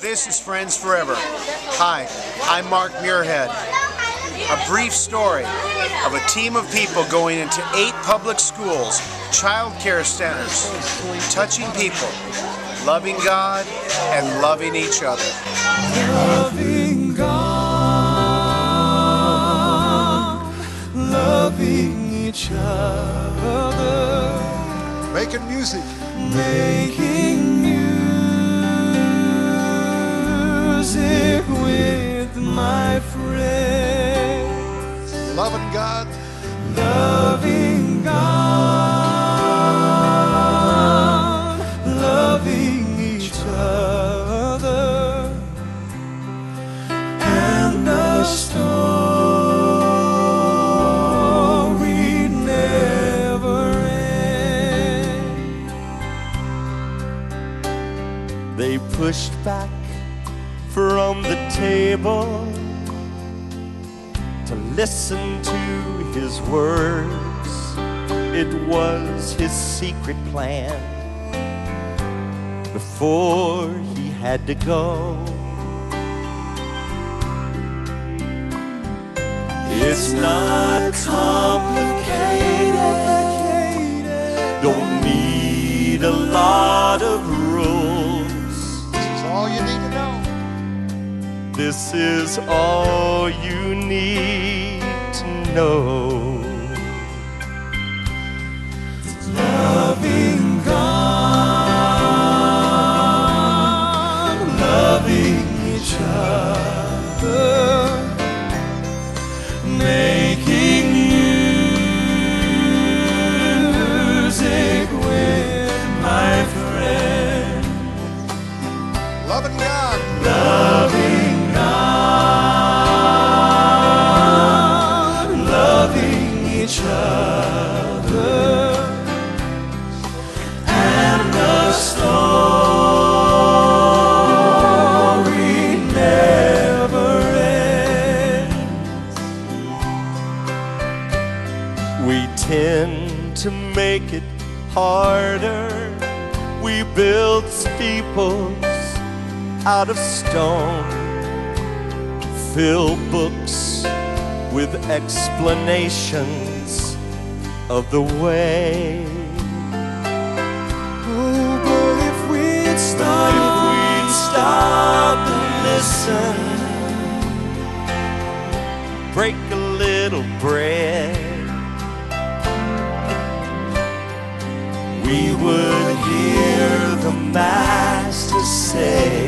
This is Friends Forever. Hi, I'm Mark Muirhead. A brief story of a team of people going into eight public schools, child care centers, touching people, loving God, and loving each other. Loving God, loving each other, Making music. making my friends, Loving God. loving God, loving each other, and the story never ends. They pushed back from the table to listen to his words. It was his secret plan before he had to go. It's not complicated, don't need a lot of rules. This is all you need to know. This is all you need to know. Loving God, loving each other, make it harder. We build steeples out of stone. Fill books with explanations of the way. Oh, but if we'd stop, if we'd stop and listen, break a little bread, we would hear the Master say.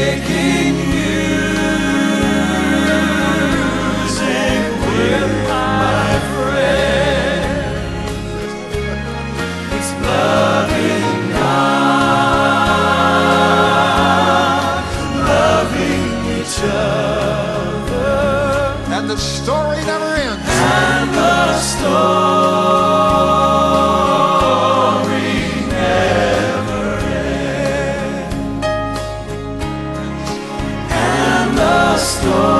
And the story never ends. And the story never ends. And the story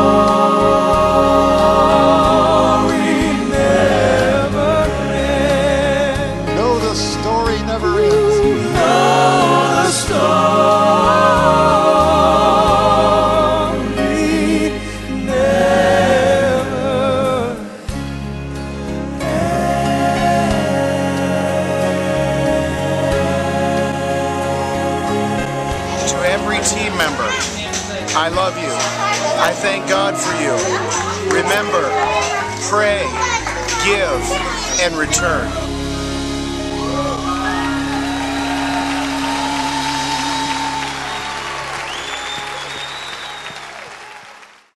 To every team member, I love you. I thank God for you. Remember, pray, give, and return.